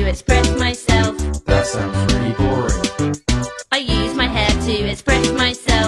to express myself. That sounds pretty boring. I use my hair to express myself.